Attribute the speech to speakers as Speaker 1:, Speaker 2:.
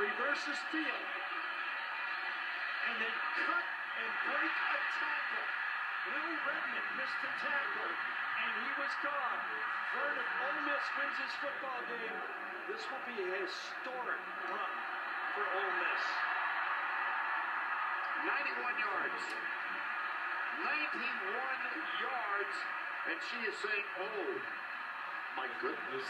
Speaker 1: reverses field, and then cut and break a tackle. Willie Redmond missed a tackle, and he was gone. Vernon Ole Miss wins his football game. This will be a historic run for Ole Miss.
Speaker 2: 91 yards. 91 yards, and she is saying, oh, my goodness.